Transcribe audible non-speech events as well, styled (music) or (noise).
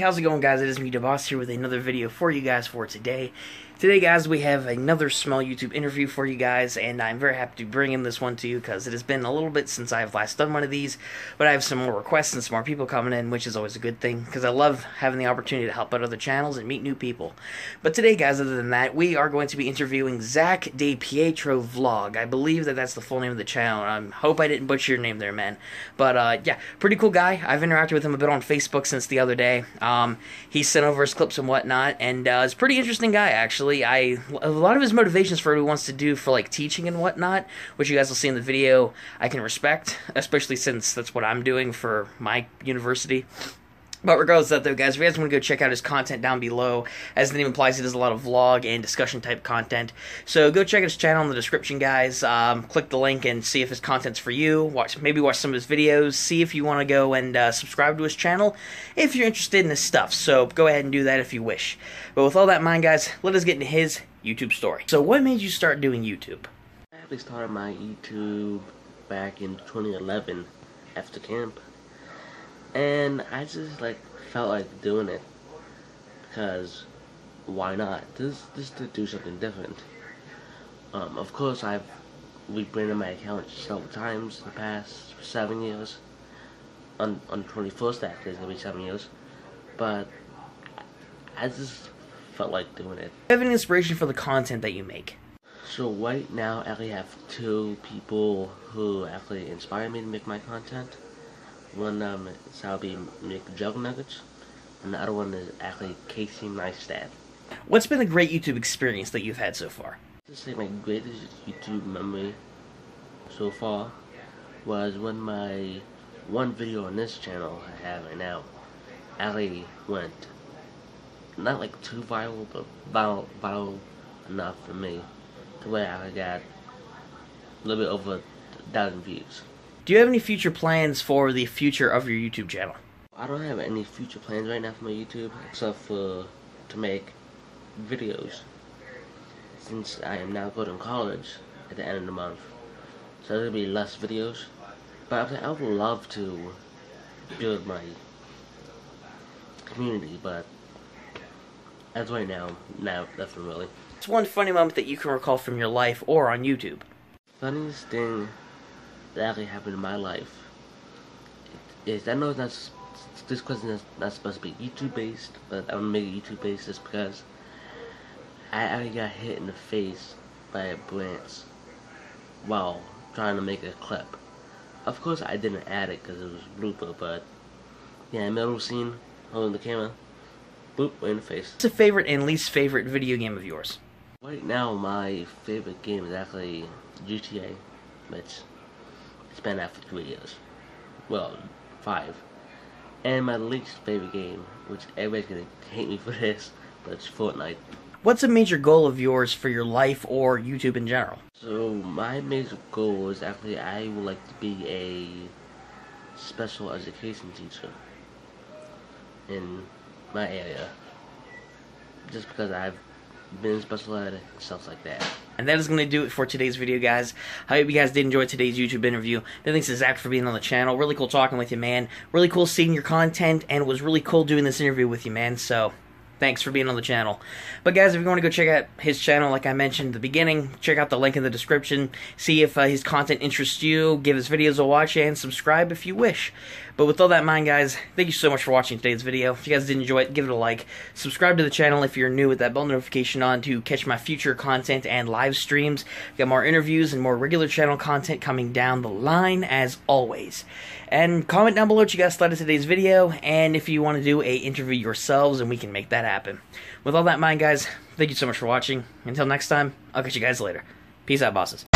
How's it going guys? It is me, DaBoss here with another video for you guys for today. Today guys, we have another small YouTube interview for you guys, and I'm very happy to bring in this one to you because it has been a little bit since I've last done one of these, but I have some more requests and some more people coming in, which is always a good thing because I love having the opportunity to help out other channels and meet new people. But today guys, other than that, we are going to be interviewing Zach DiPietro Vlog. I believe that that's the full name of the channel. I hope I didn't butcher your name there, man. But uh, yeah, pretty cool guy. I've interacted with him a bit on Facebook since the other day. He sent over his clips and whatnot, and uh, he's a pretty interesting guy actually. I a lot of his motivations for what he wants to do for like teaching and whatnot, which you guys will see in the video, I can respect, especially since that's what I'm doing for my university. But regardless of that, though, guys, if you guys want to go check out his content down below, as the name implies, he does a lot of vlog and discussion type content. So go check his channel in the description, guys. Um, click the link and see if his content's for you. Watch, maybe watch some of his videos. See if you want to go and uh, subscribe to his channel if you're interested in his stuff. So go ahead and do that if you wish. But with all that in mind, guys, let us get into his YouTube story. So, what made you start doing YouTube? I actually started my YouTube back in 2011 after camp and I just like felt like doing it because why not? Just just to do something different. Um, of course, I've rebranded my account several times in the past seven years. On on 21st, actually, it's gonna be seven years. But I just felt like doing it. Do you have any inspiration for the content that you make? So right now, I actually have two people who actually inspire me to make my content. One um, is how be make jug nuggets, and the other one is actually Casey Neistat. What's been a great YouTube experience that you've had so far? To say my greatest YouTube memory so far was when my one video on this channel I have right now actually went not like too viral, but viral, viral enough for me to where I got a little bit over a thousand views. Do you have any future plans for the future of your YouTube channel? I don't have any future plans right now for my YouTube except for to make videos since I am now going to college at the end of the month. So there'll be less videos. But I would love to build my community, but as right now, now nothing really. It's one funny moment that you can recall from your life or on YouTube. Funniest thing that actually happened in my life is I know that's this question is not supposed to be YouTube based, but I'm gonna make it YouTube based just because I actually got hit in the face by a branch while trying to make a clip. Of course, I didn't add it because it was blooper, but yeah, middle scene holding the camera, boop, right in the face. What's a favorite and least favorite video game of yours? Right now, my favorite game is actually GTA, which it's been for three years. Well, five. And my least favorite game, which everybody's gonna hate me for (laughs) this, but it's Fortnite. What's a major goal of yours for your life or YouTube in general? So my major goal is actually I would like to be a special education teacher in my area. Just because I've special and stuff like that. And that is going to do it for today's video, guys. I hope you guys did enjoy today's YouTube interview. Thanks to Zach for being on the channel. Really cool talking with you, man. Really cool seeing your content, and it was really cool doing this interview with you, man. So, thanks for being on the channel. But guys, if you want to go check out his channel, like I mentioned at the beginning, check out the link in the description. See if uh, his content interests you. Give his videos a watch and subscribe if you wish. But with all that in mind, guys, thank you so much for watching today's video. If you guys did enjoy it, give it a like. Subscribe to the channel if you're new with that bell notification on to catch my future content and live streams. Got more interviews and more regular channel content coming down the line as always. And comment down below what you guys thought of today's video, and if you want to do a interview yourselves, and we can make that happen. With all that in mind, guys, thank you so much for watching. Until next time, I'll catch you guys later. Peace out, bosses.